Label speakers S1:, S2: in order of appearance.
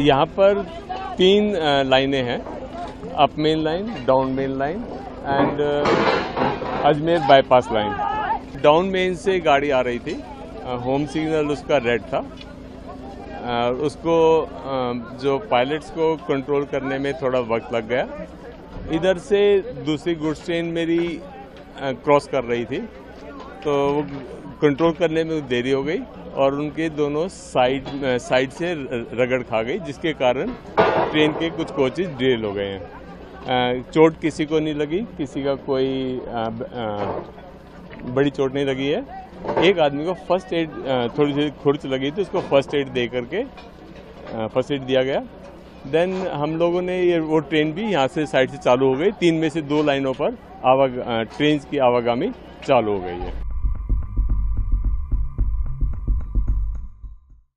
S1: यहाँ पर तीन लाइनें हैं, up main line, down main line and Ajmer bypass line. Down main से गाड़ी आ रही थी होम सिग्नल उसका रेड था। उसको जो पायलट्स को कंट्रोल करने में थोड़ा वक्त लग गया। इधर से दूसरी गुड्स ट्रेन मेरी क्रॉस कर रही थी। तो वो कंट्रोल करने में देरी हो गई और उनके दोनों साइड साइड से रगड़ खा गई, जिसके कारण ट्रेन के कुछ कोचेज डेल हो गए हैं। चोट किसी को नहीं लगी, किसी का कोई बड़ी चोट नहीं लगी है। एक आदमी को फ़र्स्ट एड थोड़ी सी खुर्च लगी थी उसको फ़र्स्ट एड दे करके फ़र्स्ट एड दिया गया। देन हम लोगों ने ये, वो ट्रेन भी यहाँ से साइड से चालू हो गई। तीन में से दो लाइनों पर आवा ट्रेन की आवागामी चालू हो गई है।